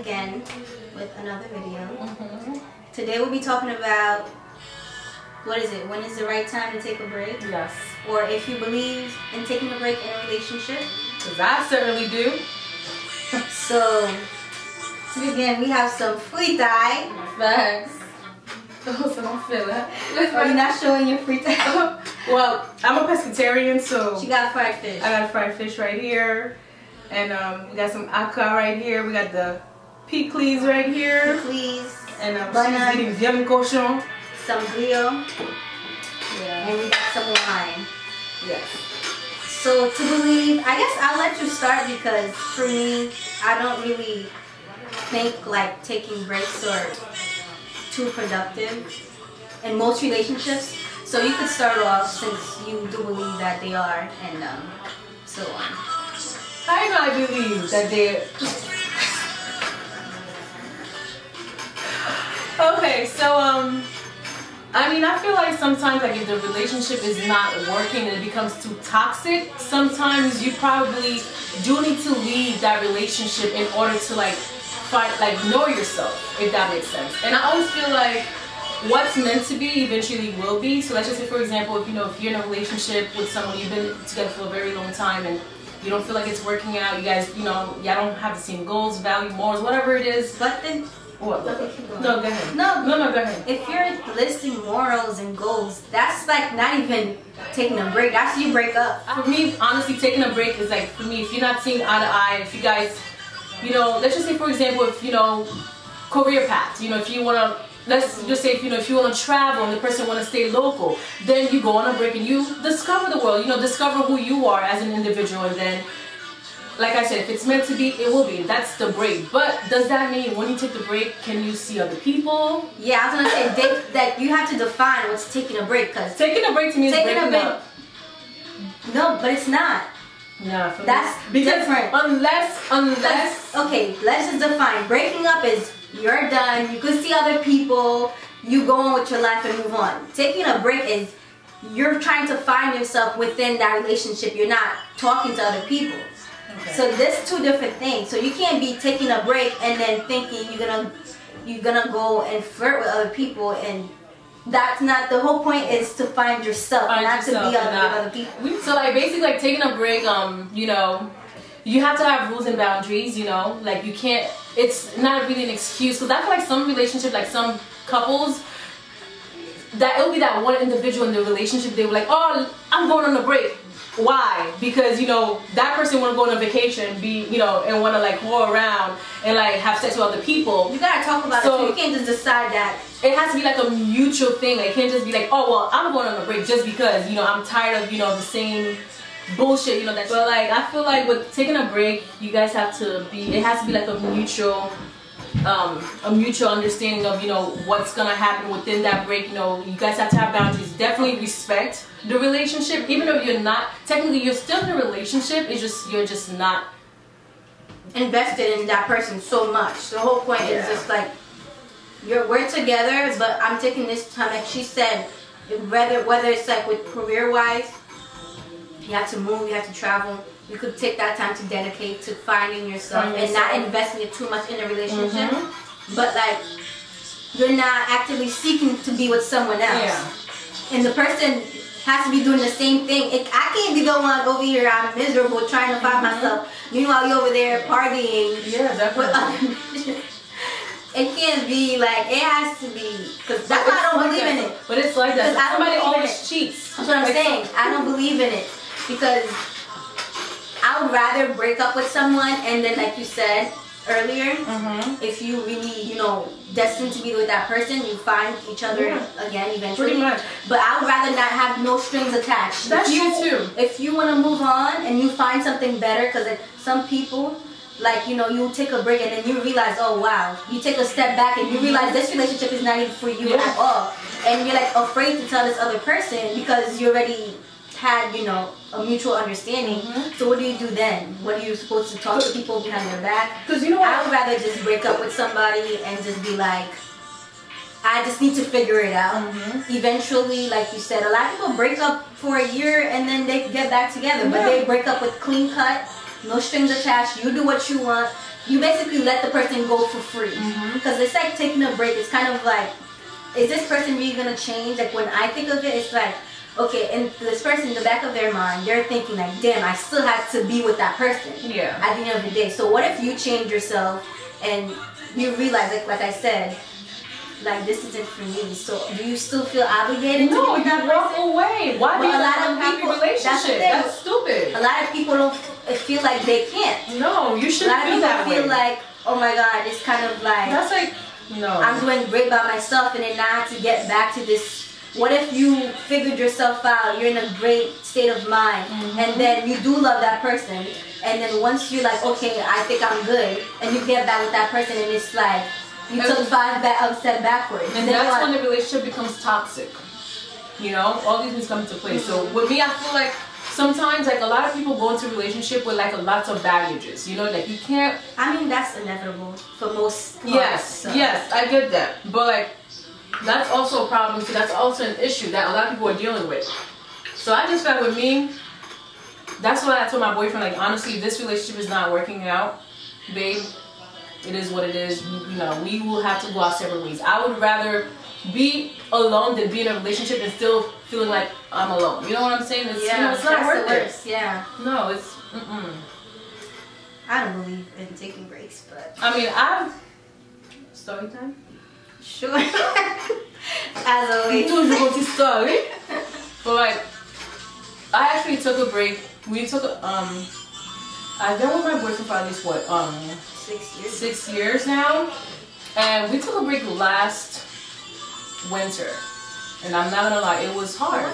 again with another video. Today we'll be talking about what is it? When is the right time to take a break? Yes. Or if you believe in taking a break in a relationship. Because I certainly do. So to begin, we have some fritay. Facts. So don't feel it. Are you not showing your fritay? Well, I'm a pescatarian, so she got fried fish. I got fried fish right here. And um, we got some aka right here. We got the pickles right here. Please. And um, Banana. she's viande cochon. Some grill. Yeah. And we got some wine. Yes. So to believe, I guess I'll let you start because for me, I don't really think like taking breaks are too productive in most relationships. So you could start off since you do believe that they are and um, so on. I know I believe that they. Okay, so um, I mean, I feel like sometimes like if the relationship is not working and it becomes too toxic, sometimes you probably do need to leave that relationship in order to like find like know yourself, if that makes sense. And I always feel like what's meant to be eventually will be. So let's just say, for example, if you know if you're in a relationship with someone you've been together for a very long time and you don't feel like it's working out, you guys, you know, y'all don't have the same goals, value, morals, whatever it is. But then, What? Okay, keep going. No, go ahead. No. no, no, go ahead. if you're listing morals and goals, that's like not even taking a break. That's you break up. For me, honestly, taking a break is like for me. If you're not seeing eye to eye, if you guys, you know, let's just say for example, if you know, career paths. You know, if you wanna, let's just say if you know, if you wanna travel and the person wanna stay local, then you go on a break and you discover the world. You know, discover who you are as an individual, and then. Like I said, if it's meant to be, it will be. That's the break. But does that mean when you take the break, can you see other people? Yeah, I was gonna say they, that you have to define what's taking a break because Taking a break to me is Taking a breaking break- up. no, but it's not. Yeah, for me- That's because different. Unless, unless okay, let's just define. Breaking up is you're done. You could see other people. You go on with your life and move on. Taking a break is you're trying to find yourself within that relationship. You're not talking to other people. Okay. So there's two different things. So you can't be taking a break and then thinking you're gonna you're gonna go and flirt with other people and that's not the whole point is to find yourself, Find not yourself to be with other people. So like basically like taking a break, um, you know, you have to have rules and boundaries, you know, like you can't. It's not really an excuse because I feel like some relationship, like some couples, that it'll be that one individual in the relationship. They were like, oh, I'm going on a break. Why? Because you know that person want to go on a vacation, be you know, and want to like go around and like have sex with other people. You gotta talk about So- it. So you can't just decide that it has to be like a mutual thing. Like, it can't just be like, oh well, I'm going on a break just because you know I'm tired of you know the same bullshit. You know that. But like, I feel like with taking a break, you guys have to be. It has to be like a mutual, um, a mutual understanding of you know what's gonna happen within that break. You know, you guys have to have boundaries. Definitely respect the relationship, even though you're not technically you're still in a relationship. It's just you're just not. invested in that person so much. The whole point is just like you're we're together, but I'm taking this time. Like she said, whether whether it's like with career wise, you have to move, you have to travel. You could take that time to dedicate to finding yourself Find and not yourself. investing it too much in a relationship. Mhm. But like you're not actively seeking to be with someone else Yeah. and the person has to be doing the same thing. It, I can't be the one over here. I'm miserable trying to find myself. Meanwhile, you're over there partying Yeah, definitely. it can't be like it has to be because that's why I don't like believe that. in it. But it's like that. 'Cause I don't Somebody always it. cheats. That's what I'm Like, saying. I don't believe in it because I would rather break up with someone and then, like you said earlier, Mhm. if you really, you know, destined to be with that person, you find each other Yeah. again eventually. Pretty much. But I would rather not have no strings attached. That's if you, true, too. If you want to move on and you find something better, because some people, like you know, you take a break and then you realize, oh wow, you take a step back and you realize this relationship is not even for you Yeah. at all, and you're like afraid to tell this other person because you already had, you know, a mutual understanding. Mhm. So what do you do then? What are you supposed to talk to people behind their back? Because you know what? I would rather just break up with somebody and just be like, I just need to figure it out. Mhm. Eventually, like you said, a lot of people break up for a year and then they get back together, but Yeah. they break up with clean cut no strings attached. You do what you want. You basically let the person go for free. Because it's like taking a break. It's kind of like, is this person really gonna change? Like when I think of it, it's like, okay, and this person in the back of their mind, they're thinking like, damn, I still have to be with that person Yeah. at the end of the day. So what if you change yourself and you realize, like, like I said, like this isn't for me. So do you still feel obligated No, to be you with that walk person? away. Why Well, be a lot of people- that's relationship? thing. That's stupid. A lot of people don't feel like they can't. No, you A shouldn't lot of feel people that feel way. like, oh my god, it's kind of like That's like no. I'm doing great by myself, and then now I have to get back to this. What if you figured yourself out? You're in a great state of mind, Mhm. and then you do love that person, and then once you're like, okay, I think I'm good, and you get back with that person, and it's like you And- took five ba- um, step backwards. and that's what? when the relationship becomes toxic. You know, all these things come into play. So Mm-hmm. with me, I feel like sometimes like a lot of people go into a relationship with like a lots of baggages. You know, like you can't. I mean, that's inevitable for most. parts, Yes, so. yes, I get that, but like that's also a problem too. That's also an issue that a lot of people are dealing with. So I just felt with me. That's what I told my boyfriend. Like honestly, this relationship is not working out, babe. It is what it is. You know, we will have to go our separate ways. I would rather be alone than be in a relationship and still feeling like I'm alone. You know what I'm saying? It's, Yeah, you know, it's not worth it. worst. Yeah, No, it's. Mm-mm. I don't believe in taking breaks, but I mean, I've. Story time. Sure. As always. Toujours going to story. But like, I actually took a break. We took a, um. I've been with my boyfriend for at least what um Six years. six years now, and we took a break last winter. And I'm not gonna lie, it was hard.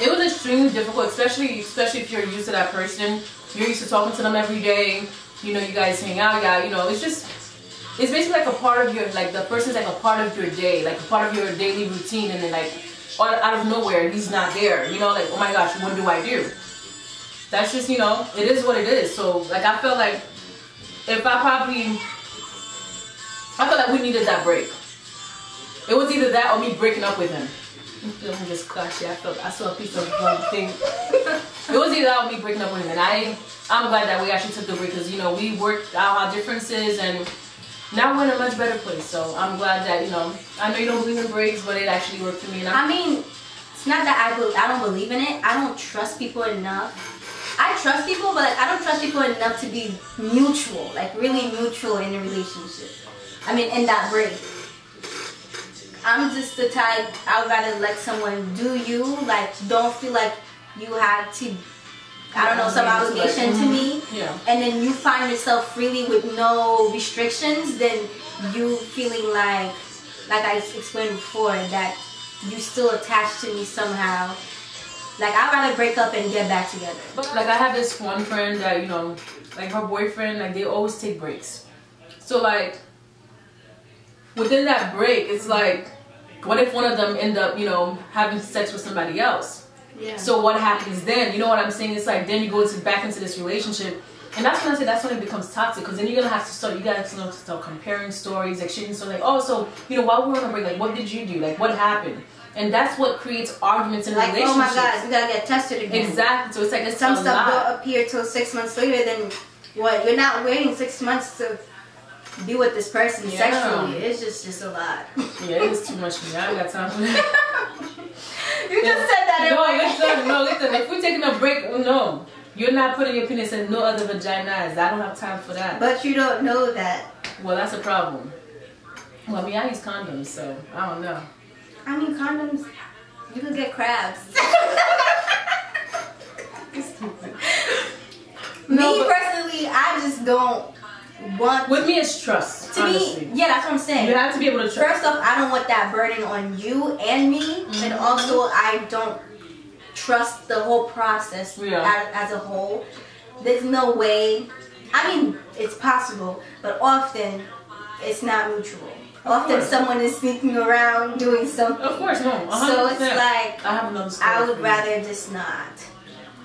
It was extremely difficult, especially especially if you're used to that person. You're used to talking to them every day. You know, you guys hang out. Yeah, you know, it's just it's basically like a part of your like the person's like a part of your day, like a part of your daily routine, and then like out of nowhere he's not there. You know, like oh my gosh, what do I do? That's just you know, it is what it is. So like I felt like if I probably I felt like we needed that break. It was either that or me breaking up with him. I'm just clashy. I felt I saw a piece of um, thing. It was either that or me breaking up with him, and I I'm glad that we actually took the break because you know we worked out our differences and now we're in a much better place. So I'm glad that you know I know you don't believe in breaks, but it actually worked for me. And I mean, it's not that I I don't believe in it. I don't trust people enough. I trust people, but like I don't trust people enough to be mutual, like really mutual in a relationship. I mean, in that break. I'm just the type I would rather let someone do you. Like, don't feel like you have to. I don't know some Yeah, it's like, obligation to me. yeah. and then you find yourself freely with no restrictions, then you feeling like, like I explained before, that you still attached to me somehow. Like I'd rather break up and get back together. But like I have this one friend that you know, like her boyfriend, like they always take breaks. So like within that break, it's like, what if one of them end up, you know, having sex with somebody else? Yeah. So what happens then? You know what I'm saying? It's like then you go into, back into this relationship, and that's when I say that's when it becomes toxic. Because then you're gonna have to start. You gotta start comparing stories, like shit, and so like, oh, so you know, while we were on a break, like, what did you do? Like, what happened? And that's what creates arguments in like oh my god, we gotta get tested again. Exactly. So it's like it's Some a stuff don't appear till six months later. Then what? You're not waiting six months to be with this person Yeah. sexually. It's just just a lot. Yeah, it is too much for me. I ain't got time for that. you just said that. in no, listen, no, listen. If we're taking a break, no. You're not putting your penis in no other vaginas. I don't have time for that. But you don't know that. Well, that's a problem. Well, I mean, I use condoms, so I don't know. I mean, condoms. You can get crabs. No, me personally, I just don't want With me, is trust. to honestly. be. Yeah, that's what I'm saying. You have to be able to trust. First off, I don't want that burden on you and me, and Mhm. also I don't trust the whole process Yeah. as, as a whole. There's no way. I mean, it's possible, but often it's not mutual. Often course. someone is sneaking around doing something. Of course, no. 100%. So it's like I have another story. I would rather just not.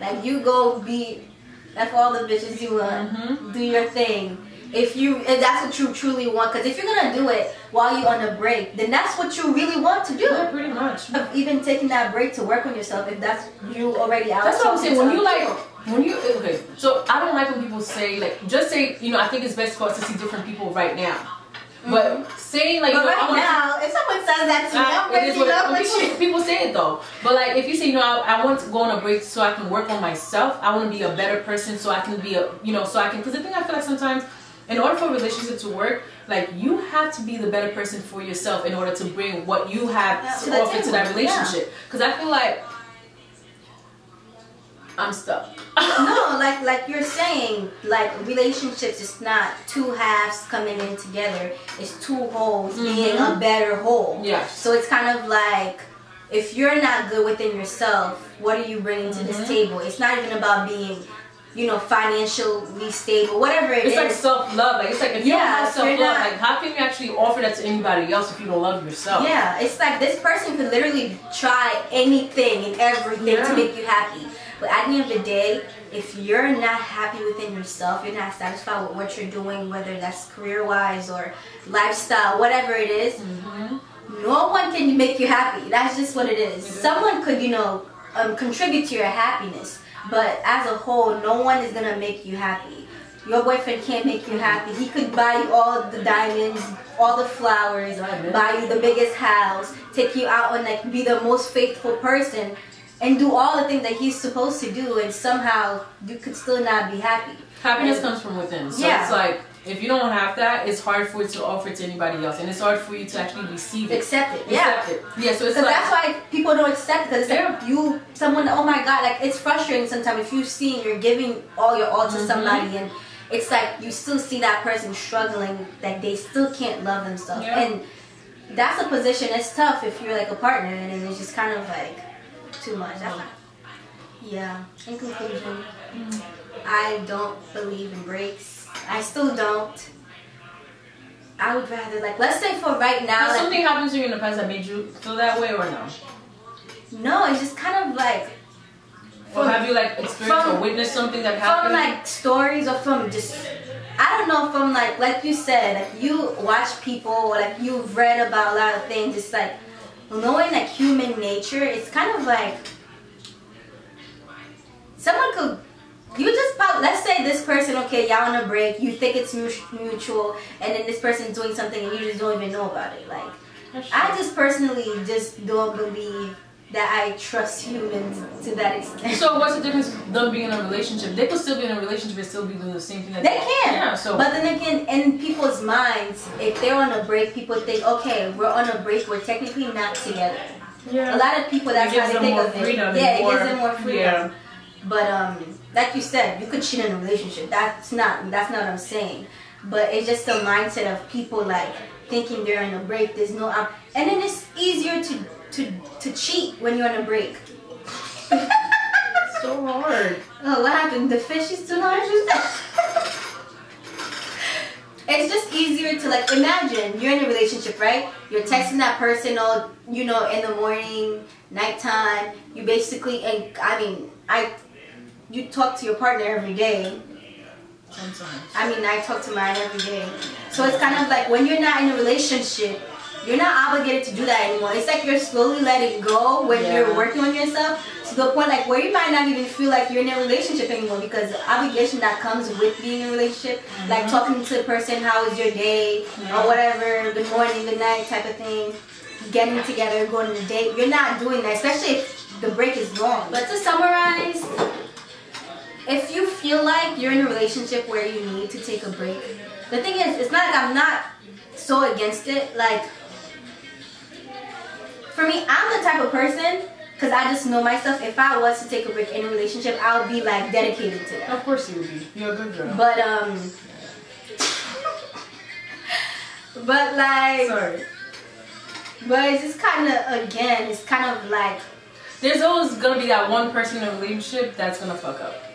Like you go be, like all the bitches you want, Mhm. do your thing, if you if that's what you truly want because if you're gonna do it while you're on a break then that's what you really want to do Yeah, pretty much. Of even taking that break to work on yourself if that's you already out That's what I'm saying. When you like, when you okay, so I don't like when people say like, just say, you know, I think it's best for us to see different people right now. But mm-hmm. saying like, to- you know, right now if someone says that to me I- I'm it is breaking up what with people, you people say it though. But like if you say, you know, I, I want to go on a break so I can work on myself. I want to be a better person so I can be a, you know, so I can. Because the thing I feel like sometimes, in order for a relationship to work, like you have to be the better person for yourself in order to bring what you have Yeah, to, offer to that relationship. Because I feel like I'm stuck. no, like like you're saying, like relationships is not two halves coming in together. It's two wholes mm-hmm. being a better whole. Yeah. So it's kind of like if you're not good within yourself, what are you bringing to this mm-hmm. table? It's not even about being, you know, financially stable, whatever it It's is. like self love. Like it's like if you Yeah, don't have self love, not- like how can you actually offer that to anybody else if you don't love yourself? Yeah, it's like this person could literally try anything and everything Yeah. to make you happy. But at the end of the day, if you're not happy within yourself, you're not satisfied with what you're doing, whether that's career wise or lifestyle, whatever it is, Mm-hmm. no one can make you happy. That's just what it is. Someone could, you know, um, contribute to your happiness, but as a whole, no one is gonna make you happy. Your boyfriend can't make you happy. He could buy you all the diamonds, all the flowers, buy you the biggest house, take you out and like be the most faithful person, and do all the things that he's supposed to do, and somehow you could still not be happy. Happiness And- comes from within. So Yeah. it's like if you don't have that, it's hard for you to offer to anybody else, and it's hard for you to actually receive it. Accept it. Yeah. Accept it. Yeah. So it's like that's why people don't accept it. Because it's like you, someone, oh my God, like it's frustrating sometimes if you see you're giving all your all to Mhm. somebody and it's like you still see that person struggling, that they still can't love themselves. Yeah. And that's a position that's tough if you're like a partner and it's just kind of like too much. That's yeah. In conclusion, I don't believe in breaks. I still don't. I would rather like let's say for right now Has like, something happened to you in the past that made you feel that way, or no? no, it's just kind of like Or have you like experienced from- or witnessed something that happened? from like stories or from just I don't know from like like you said like you watch people or like you've read about a lot of things it's like knowing like human nature it's kind of like someone could you just prob- let's say this person okay y'all on a break you think it's mutual and then this person's doing something and you just don't even know about it like I just personally just don't believe that I trust humans to that extent So what's the difference them being in a relationship? They could still be in a relationship and still be doing the same thing that They can. Yeah. So But then again, in people's minds, if they're on a break, people think, okay, we're on a break, we're technically not together. yeah. A lot of people, that's how they think of it. freedom yeah, it gives them more freedom. yeah. But um, like you said, you could cheat in a relationship. That's not that's not what I'm saying. But it's just the mindset of people like thinking they're on a break. There's no um, and then it's easier to to to cheat when you're on a break. so hard. Oh, what happened? The fish is too large? it's just easier to like imagine you're in a relationship, right? You're texting that person all you know in the morning, nighttime. You basically and I mean I you talk to your partner every day. Sometimes. I mean I talk to mine every day. So it's kind of like when you're not in a relationship, you're not obligated to do that anymore. It's like you're slowly letting go when Yeah. you're working on yourself to the point like where you might not even feel like you're in a relationship anymore because the obligation that comes with being in a relationship, mm-hmm. like talking to the person, how was your day or whatever, good morning, good night type of thing, getting together, going on a date. You're not doing that, especially if the break is long. But to summarize, if you feel like you're in a relationship where you need to take a break, the thing is, it's not like I'm not so against it. Like, for me, I'm the type of person, because I just know myself, if I was to take a break in a relationship, I would be like dedicated to that. Of course you would be. You're a good girl. But, um, but like, Sorry. but it's just kind of, again, it's kind of like, There's always gonna be that one person in a relationship that's gonna fuck up.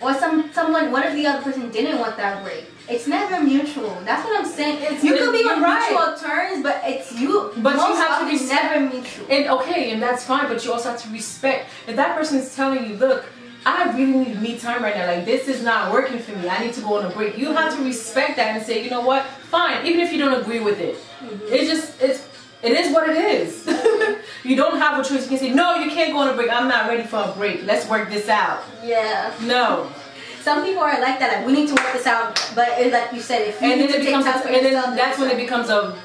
Or some someone. What if the other person didn't want that break? It's never mutual. That's what I'm saying. It's- you could be on right. mutual terms, but it's you. But you most have to be- never mutual. And okay, and that's fine, but you also have to respect if that person is telling you, look, I really need me time right now. Like this is not working for me. I need to go on a break. You have to respect that and say, you know what? Fine. Even if you don't agree with it, mm-hmm. it's just it's it is what it is. you don't have a choice. You can say, no, you can't go on a break. I'm not ready for a break. Let's work this out. Yeah. No. Some people are like that. Like we need to work this out, but it's like you said, if you and then it becomes, and then that's when it becomes a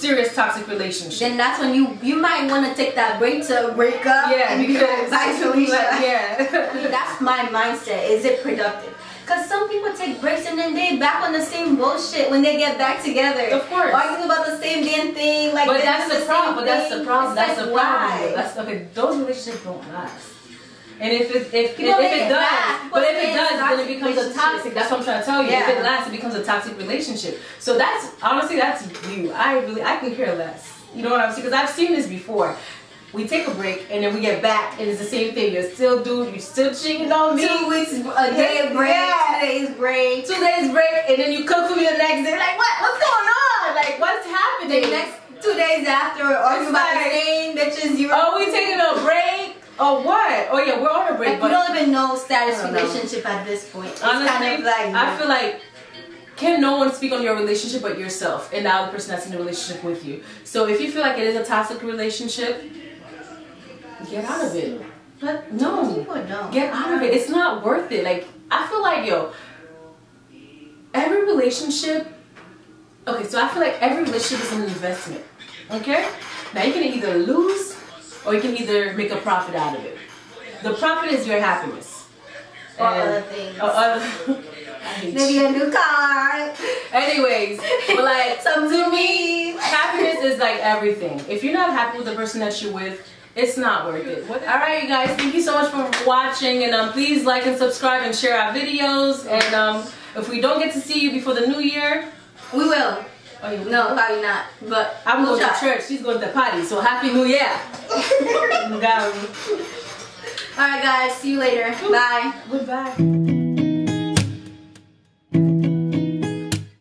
serious toxic relationship. Then that's when you you might want to take that break to break up. Yeah, and because like, yeah. that's my mindset. Is it productive? Because some people take breaks and then they back on the same bullshit when they get back together. Of course. Arguing about the same damn thing. Like, but that's the, problem. But that's the problem. That's like, the problem. That's okay. Those relationships don't last. And if it if, if, if it does, but if it does, then it becomes a toxic. That's what I'm trying to tell you. Yeah. If it lasts, it becomes a toxic relationship. So that's honestly that's you. I really I can care less. You know what I'm saying? Because I've seen this before. We take a break and then we get back and it's the same thing. You're still dude, you're still cheating on me. Two weeks, a day of break, yeah. two days break, two days break, and then you cook for me the next day. Like what? What's going on? Like what's happening? The next two days after, are you about the same bitches you? Are we taking a break? Oh what? Oh yeah, we're on a break. Like, but don't even know status relationship know. at this point. It's Honestly, kind of like I feel like can no one speak on your relationship but yourself and now the other person that's in the relationship with you. So if you feel like it is a toxic relationship, get out of it. But no, people don't. Get out of it. It's not worth it. Like I feel like yo, every relationship. Okay, so I feel like every relationship is an investment. Okay, now you can either lose or you can either make a profit out of it. The profit is your happiness. Or and, other things. Or other, Maybe a new car. Anyways, but like to me, happiness is like everything. If you're not happy with the person that you're with, it's not worth it. All right, you guys. Thank you so much for watching, and um, please like and subscribe and share our videos. And um, if we don't get to see you before the new year, we will. Oh, you no, probably not. But I'm going to church. She's going to the party. So happy New Year. All right, guys. See you later. Bye. Goodbye.